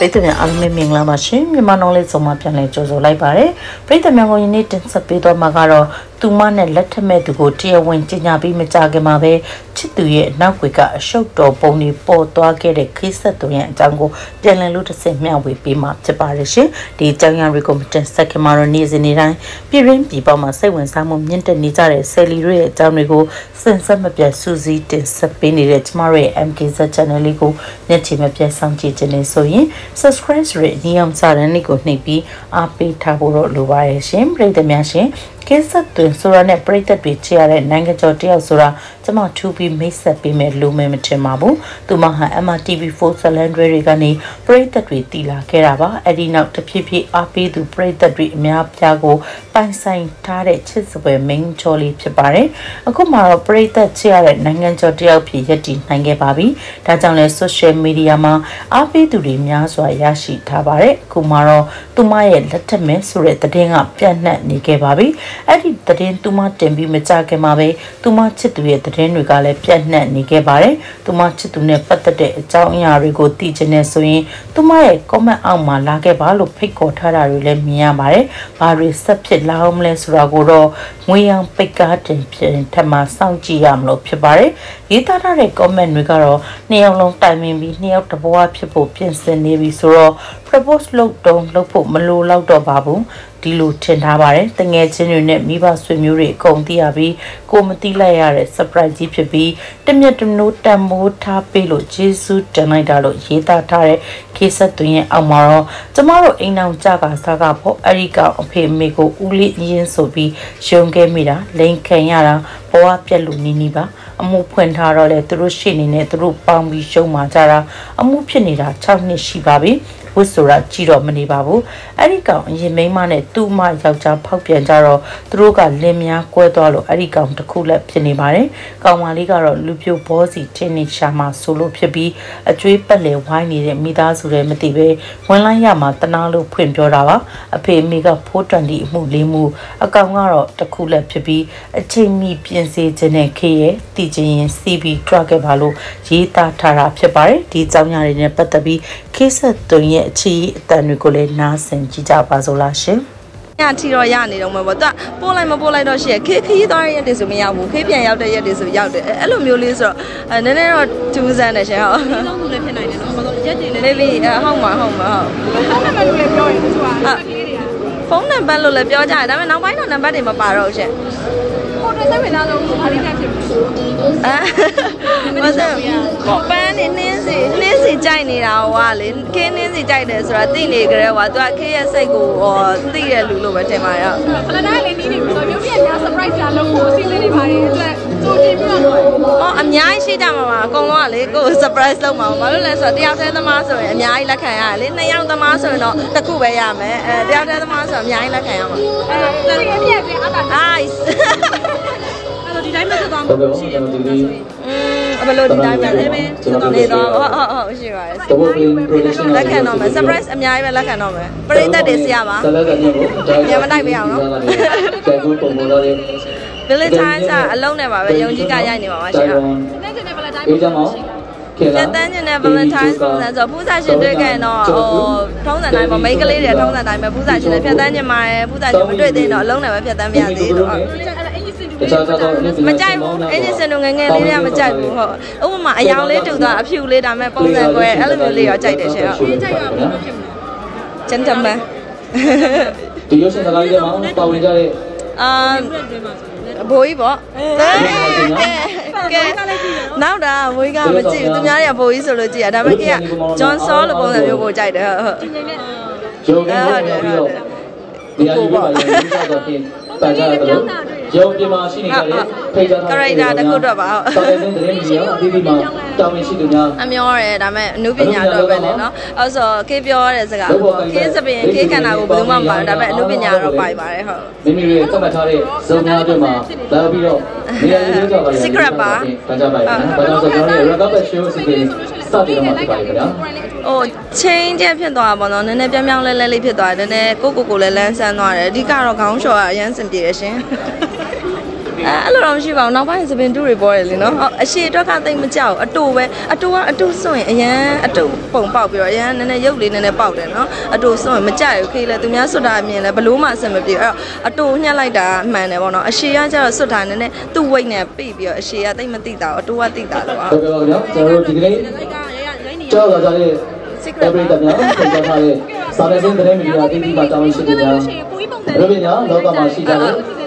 ပရိသတ်များအားလုံးမင်္ဂလာပါရှင်မြန်မာနောင်လေးဆုံးမပြန်လဲကြိုဆိုလိုက်ပါတယ်ပရိသတ်များကိုယနေ့တင်ဆက်ပေးသွားမှာကတော့ သူမနဲ့လက်ထက်မဲ့သူကိုတရားဝင်ကြေညာပြီးမကြခင်မှာပဲချစ်သူရဲ့အနောက်ွယ်ကအရှုပ်တော်ပုံတွေပေါ်သွားခဲ့တဲ့ခိဆက်သူရဲ့အကြောင်းကိုပြန်လည်လို့တစ်ဆင့်မျှဝေပေးမှာဖြစ်ပါတယ်ရှင်ဒီအကြောင်းအရာတွေကိုမတင်ဆက်ခင်မှာတော့နေ့စဉ်နေ့တိုင်းပြည်ရင်းပြည်ပမှာစိတ်ဝင်စားမှုမြင့်တက်နေကြတဲ့ဆယ်လီတွေရဲ့အကြောင်းတွေကိုစင်ဆက်မပြတ်စူးစီးတင်ဆက်ပေးနေတဲ့ကျမတို့ရဲ့ MKZ channel လေးကိုညချင်မပြတ်စောင့်ကြည့်ခြင်းနဲ့ဆိုရင် subscribe ရတဲ့နေအောင်စာရန်လေးကိုနှိပ်ပြီးအားပေးထားဖို့တော့လိုပါရဲ့ရှင်ပြည်သူများရှင် ကင်းဆက်တွင်ဆိုတာနဲ့ပြိသက်တွေချရတဲ့နိုင်ငံကျော်တယောက်ဆိုတာကျမထူပြီးမိတ်ဆက်ပေးမယ်လို့မထင်ပါဘူးသူမဟာ MRTV4 Salon တွေကနေပြိသက်တွေတည်လာခဲ့တာပါအဲ့ဒီနောက်တဖြည်းဖြည်းအားပေးသူပြိသက်တွေအများပြားကိုပိုင်ဆိုင်ထားတဲ့ချစ်စပွဲမင်းချော်လေးဖြစ်ပါတယ်အခုမှတော့ပြိသက်ချရတဲ့နိုင်ငံကျော်တယောက်ဖြစ်ရည်တည်နိုင်ခဲ့ပါပြီဒါကြောင့်လဲ social media မှာအားပေးသူတွေများစွာရရှိထားပါတယ်အခုမှတော့သူမရဲ့လက်ထက်မဲ့ဆိုတဲ့သတင်းကပြန့်နှံ့နေခဲ့ပါပြီအဲ့ဒီသတင်းသူမတင်ပြီးမကြခင်မှာပဲသူမချစ်သူရဲ့သတင်းတွေကလည်းပြန့်နှံ့နေခဲ့ပါတယ်သူမချစ်သူနဲ့ပတ်သက်တဲ့အကြောင်းအရာတွေကိုသိချင်နေဆိုရင်သူမရဲ့ comment အောက်မှာလာခဲ့ပါလို့ဖိတ်ခေါ်ထားတာတွေလည်းမြင်ရပါတယ်ဘာတွေဆက်ဖြစ်လာအောင်မလဲဆိုတာကိုတော့ငွေရန်ပိတ်ကားတင်ပြင်ထပ်မစောင့်ကြည့်ရမလို့ဖြစ်ပါတယ်ရေးသားထားတဲ့ comment တွေကတော့နှစ်ယောက်လုံးတိုင်ပင်ပြီးနှစ်ယောက်တဘွားဖြစ်ဖို့ပြင်ဆင်နေပြီဆိုတော့ propose လုပ်တုံးလုပ်ဖို့မလိုတော့တော့ပါဘူး ဒီလိုထင်ထားပါတယ်တငယ်ချင်းတွေနဲ့မိဘဆွေမျိုးတွေအကုန်သိရပြီးကိုမသိလိုက်ရတဲ့ surprise ကြီးဖြစ်ပြီးတမျက်တနိုးတန်မိုးထားပေးလို့ဂျေစုတင်လိုက်တာလို့ရေးသားထားတဲ့ခေဆက်သွင်းရဲ့အောက်မှာတော့ကျမတို့အိမ်အောင်ကြကစားကဖို့အရိကအဖေမေကိုဦးလေးရင်းဆိုပြီးရှုံခဲ့မိတာလိန်ခံရတာဘဝပြက်လို့နီးနီးပါအမှုဖွင့်ထားတော့လေသူတို့ရှေ့နေနဲ့သူတို့ပေါင်းပြီးရှုံးมาကြတာအမှုဖြစ်နေတာ6နှစ်ရှိပါပြီ ဝစ်ဆိုတာကြည့်တော့မနေပါဘူးအဲ့ဒီကောင်အရင်မိန်းမနဲ့သူ့မယောက်ျားဖောက်ပြန်ကြတော့သူတို့ကလင်များကွဲသွားလို့အဲ့ဒီကောင်တစ်ခုလက်ဖြစ်နေပါတယ်ကောင်မလေးကတော့လူပြိုဘောစီတင်းနေရှာမှာဆိုလို့ဖြစ်ပြီးအကျွေးပက်လေဝိုင်းနေတဲ့မိသားစုတွေမသိပဲဝင်လိုက်ရမှာတနာလို့ဖွင့်ပြောတာပါအဖေအမေကဖိုးတန်ဒီအမှုလေးမှုအကောင်ကတော့တစ်ခုလက်ဖြစ်ပြီးအချိန်မီပြင်စေခြင်းနဲ့ခေရဲ့တည်ခြင်းရင်စီးပြီးတွားခဲ့ပါလို့ရေးသားထားတာဖြစ်ပါတယ်ဒီအကြောင်းအရာတွေနဲ့ပတ်သက်ပြီးခေဆက်သွင်းရဲ့အခြေအတန်တွေကိုလည်းနားဆင်ကြည့်ကြပါစို့လားရှင်ညထီတော့ရနေတော့မှာပေါ့သူကပို့လိုက်မပို့လိုက်တော့ရှိရခေခီးသွားရရက်တွေဆိုမရောက်ဘူးခေပြန်ရောက်တဲ့ရက်တွေဆိုရောက်တယ်အဲ့လိုမျိုးလေးဆိုတော့အဲနည်းနည်းတော့ထူးဆန်းတယ်ရှင်ဟုတ်ဒီလုံးစုလည်းဖြစ်နိုင်တယ်နော်ဘာလို့ရက်တွေလည်း maybe ဟုတ်မှာဟုတ်မှာဟုတ်ဖုန်းနံပါတ်တွေလည်းပြောရင်သူကဖုန်းနံပါတ်လို့လည်းပြောကြတယ်ဒါပေမဲ့နောက်ပိုင်းတော့နံပါတ်တွေမပါတော့ဘူးရှင်ဟိုတယ်သက်ဝင်လာလို့ဘာလို့တက်ဖြစ်လဲ အဲဘာလို့ကိုပန်းနေနှင်းစီနှင်းစီကြိုက်နေတာဟိုကလေခင်းနှင်းစီကြိုက်တယ်ဆိုတာသိနေကြတယ်ဟိုကသူကခေးရဲ့စိတ်ကိုဟောသိတဲ့လူလို့ပဲထင်ပါရဲ့ဖလနာလေးနီးနေပြီဆိုရုပ်ပြညာ surprise လာလို့ကိုအစီအစဉ်တွေပါတယ်အတွက်ကြိုတင်ပြီးတော့ဟောအများကြီးရှိကြမှာပါအကုန်လုံးကလေကို surprise လုပ်မှာဘာလို့လဲဆိုတော့တယောက်တည်းသမားဆိုရင်အများကြီးလက်ခံရတယ်လေနှစ်ယောက်သမားဆိုရင်တော့တစ်ခုပဲရမယ်အဲတယောက်တည်းသမားဆိုတော့အများကြီးလက်ခံရမှာအဲတကယ်ပြည့်ပြည့်အတာ nice အဲ့တော့ဒီတိုင်းမဆက်သွားမှာရှိတယ်ပေါ့ဆိုရင်อืม ဘယ်လိုဒီတိုင်းပဲလေနေတော့ဟုတ်ဟုတ်ဟုတ်ရှိပါတယ်လက်ခံတော့မယ် surprise အများကြီးပဲလက်ခံတော့မယ်ပရိသတ်တွေဆရာပါညမတိုက်ပေးအောင်နော် Village Time အလုံးနဲ့ပါပဲယုံကြည်ကရိုက်နေပါပါရှင်ဟုတ်တန်းကျင်တဲ့ Valentine အေးကြမောလက်တန်းကျင်တဲ့ Valentine ပုံစံဆိုဖူးစာရှင်တွေ့ခဲ့ရင်တော့ဟိုထုံးစံတိုင်းပေါ့မိန်းကလေးတွေထုံးစံတိုင်းပဲဖူးစာရှင်လည်းဖြတ်တန်းကျင်ပါတယ်ဖူးစာရှင်မတွေ့သေးတော့အလုံးနဲ့ပဲဖြတ်တန်းပြရသေးတော့တခြားခြားသော မကြိုက်ဘူးအင်ဂျင်စင်တို့ငငယ်လေးတွေကမကြိုက်ဘူးဟုတ်ဥပမာအယောင်လေးတူသွားအဖြူလေးဒါမဲ့ပုံစံကွယ်အဲ့လိုမျိုးလေးတော့ကြိုက်တယ်ရှင်ဟုတ်ကြိုက်ရဘူးလို့ဖြစ်မှာ gentleman ဒီရုပ်ရှင်စကားလေးမှာပါဝင်ကြတဲ့အာဘိုးကြီးပေါ့ကဲကဲနောက်တာဘိုးကြီးကမကြည့်ဘူးသူများတွေကဘိုးကြီးဆိုလို့ကြည့်ရဒါပေမဲ့ကဂျွန်ဆောလို့ပုံစံမျိုးကိုကြိုက်တယ်ဟုတ်ဟုတ်ဂျုံနဲ့ပြီးတော့ဒီအရေးပါလေဒီကတော့ပြင်ပန်ကြတယ် ရုံပြင်မှာရှိနေတဲ့ဖိတ်ကြားထားတဲ့ character တခုတော့ပါဟုတ်တော်တဲ့သတင်းမီဒီယာအသီးသီးမှာတာဝန်ရှိသူများအမျောတယ်ဒါပေမဲ့အနုပညာတော့ပဲလေနော်အဲဆိုကေးပြောတဲ့စကားပေါ့ကေးစပင်ကေးခန္ဓာကိုဘယ်သူမှမပါဘူးဒါပေမဲ့အနုပညာတော့ပါပါတယ်ဟုတ်မိမိတွေသတ်မှတ်ထားတဲ့ဇုံများအတွက်မှာလာပြီးတော့နေရာလေးတော့ပါ secret ပါပန်ကြပါနော်ဘာလို့ဆိုတော့ကျွန်တော်တို့ record show စီစဉ်စတင်တော့မှာဖြစ်ပါတယ်ခင်ဗျာဟို change တဲ့ဖြစ်သွားတာပေါ့နော်နည်းနည်းပြောင်းပြောင်းလဲလဲလေးဖြစ်သွားတယ်နည်းနည်းကိုကိုကိုလည်းလန်းဆန်းသွားတယ်အဓိကတော့ခေါင်းလျှော်ရအရန်စင်ပြေရရှင် ဒီအဲ့လိုတော့မရှိပါဘူးနောက်ပိုင်းစပင်တူတွေပေါ်တယ်လေနော်ဟုတ်အရှိအတွက်ကတိတ်မကြောက်အတူပဲအတူကအတူစွန့်ရင်အရန်အတူပုံပေါက်ပြီးတော့အရန်နည်းနည်းရုပ်လေးနည်းနည်းပေါက်တယ်နော်အတူစွန့်ရင်မကြိုက်ဘူးခေးလေသူများစွတ်တာအမြင်လဲဘလို့မှအဆင်မပြေဘူးအဲ့တော့အတူညှက်လိုက်တာမှန်တယ်ပေါ့နော်အရှိကကျတော့စွတ်တာနည်းနည်းသူ့ weight နဲ့ပြပြီးတော့အရှိကတိတ်မသိတာဘူးအတူကသိတာလို့ပါဟုတ်ကဲ့ပါဗျာကျွန်တော်တို့ဒီကနေ့ကြောက်လာကြတဲ့ secret တပရိသတ်များပြန်ကြားထားတဲ့စာနယ်ဇင်းသတင်းမီဒီယာအသီးသီးကတောင်းရှိတဲ့များကိုကြီးပုံစံရုပ်ပညာလောကမှာရှိကြတဲ့စီစဉ်လေးရှိတာလောက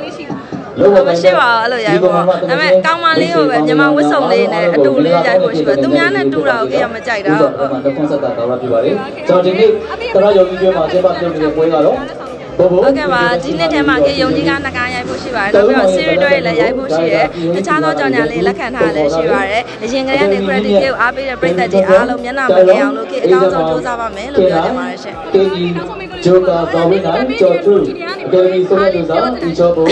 မရှိပါဘူးအဲ့လိုရိုက်ဖို့ဒါပေမဲ့ကောင်းမလေးကိုပဲမြန်မာဝတ်စုံလေးနဲ့အတူလေးရိုက်ဖို့ရှိပါသူများနဲ့တူတာကိုကြည့်ရမကြိုက်တာဟုတ်ဟုတ်ပါတော့ကွန်ဆပ်တာတော်ရပြပါတယ်ကျွန်တော်ဒီနေ့တရယောဂီကျွေးမှာကျင်းပပြုလုပ်နေတဲ့ပွဲကတော့ဘို့ဘို့ ဟုတ်ကဲ့ပါဒီနှစ်ထဲမှာကေယုံကြီးကနှကားရိုက်ဖို့ရှိပါတယ်နောက်ပြီးတော့ series တွေလည်းရိုက်ဖို့ရှိတယ်တခြားသောကြောင်ညာလေးလက်ခံထားလည်းရှိပါတယ်အရင်ကတည်းကနေ credit ကိုအားပေးတဲ့ပရိသတ်တွေအားလုံးမျက်နှာမမြင်အောင်လို့ကေအကောင်းဆုံးကြိုးစားပါမယ်လို့ပြောချင်ပါတယ်ရှင်တေဒီဂျိုကာဘာဝိနိုင်ကျော်ထူအကယ်ဒမီဆိုတဲ့လူစားဒီချောဘို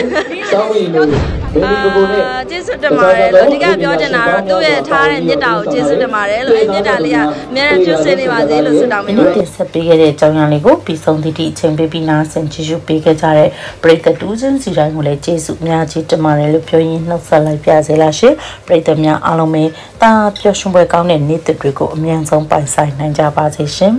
စောင်းဝီမျိုးဘေဘီကိုကိုနဲ့ အာကျေးဇူးတင်ပါတယ်လို့အဓိကပြောချင်တာတော့သူ့ရဲ့ထားတဲ့မြတ်တာကိုကျေးဇူးတင်ပါတယ်လို့အဲမြတ်တာလေးကအများနဲ့ကျွတ်စင်နေပါစေလို့ဆုတောင်းဒီပေးပါနေ့တတင်ဆက်ပေးခဲ့တဲ့အကြောင်းအရာလေးကိုပြီးဆုံးသည့်ဒီအချိန်ပေးပြီးနားဆင်ကြည့်ရှုပေးခဲ့ကြတဲ့ပရိသတ်တူးချင်းစီတိုင်းကိုလည်းကျေးဇူးအများကြီးတင်ပါတယ်လို့ပြောရင်းနှုတ်ဆက်လိုက်ပါစေလားရှင်ပရိသတ်များအားလုံးပဲတာပျော်ရွှင်ပွဲကောင်းတဲ့နေ့တွေကိုအမြန်ဆုံးပိုင်ဆိုင်နိုင်ကြပါစေရှင်